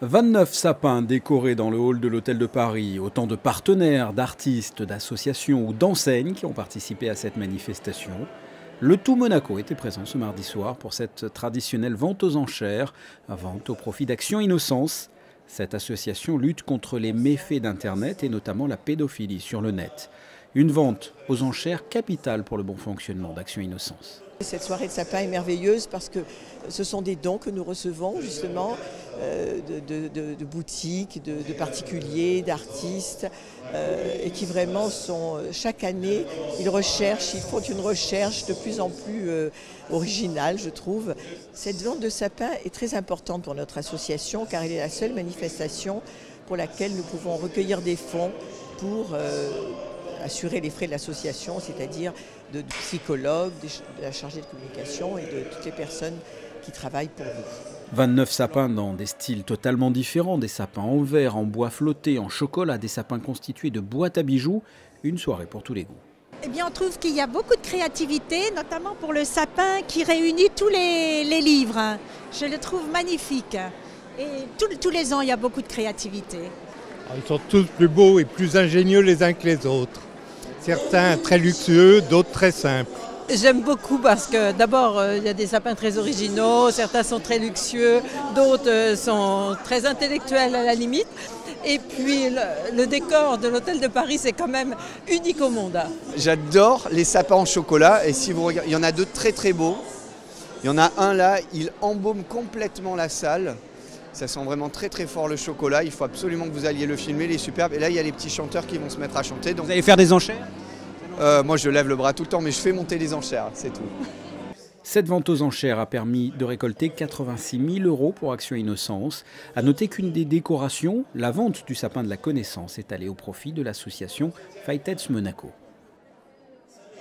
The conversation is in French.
29 sapins décorés dans le hall de l'Hôtel de Paris, autant de partenaires, d'artistes, d'associations ou d'enseignes qui ont participé à cette manifestation. Le tout Monaco était présent ce mardi soir pour cette traditionnelle vente aux enchères, vente au profit d'Action Innocence. Cette association lutte contre les méfaits d'Internet et notamment la pédophilie sur le net. Une vente aux enchères capitale pour le bon fonctionnement d'Action Innocence. Cette soirée de sapin est merveilleuse parce que ce sont des dons que nous recevons justement euh, de, boutiques, de, particuliers, d'artistes euh, et qui vraiment sont chaque année, ils recherchent, ils font une recherche de plus en plus euh, originale je trouve. Cette vente de sapin est très importante pour notre association car elle est la seule manifestation pour laquelle nous pouvons recueillir des fonds pour assurer les frais de l'association, c'est-à-dire de, psychologues, de la chargée de communication et de toutes les personnes qui travaillent pour nous. 29 sapins dans des styles totalement différents, des sapins en verre, en bois flotté, en chocolat, des sapins constitués de boîtes à bijoux, une soirée pour tous les goûts. Eh bien, on trouve qu'il y a beaucoup de créativité, notamment pour le sapin qui réunit tous les, livres. Je le trouve magnifique. Et tous les ans, il y a beaucoup de créativité. Ah, ils sont tous plus beaux et plus ingénieux les uns que les autres. Certains très luxueux, d'autres très simples. J'aime beaucoup parce que d'abord, euh, il y a des sapins très originaux, certains sont très luxueux, d'autres euh, sont très intellectuels à la limite. Et puis le, décor de l'hôtel de Paris, c'est quand même unique au monde. J'adore les sapins en chocolat et si vous regardez, il y en a deux très très beaux. Il y en a un là, il embaume complètement la salle. Ça sent vraiment très très fort le chocolat. Il faut absolument que vous alliez le filmer, il est superbe. Et là, il y a les petits chanteurs qui vont se mettre à chanter. Donc... Vous allez faire des enchères? Euh, Moi, je lève le bras tout le temps, mais je fais monter les enchères, c'est tout. Cette vente aux enchères a permis de récolter 86 000 euros pour Action Innocence. A noter qu'une des décorations, la vente du sapin de la connaissance, est allée au profit de l'association Fightheads Monaco.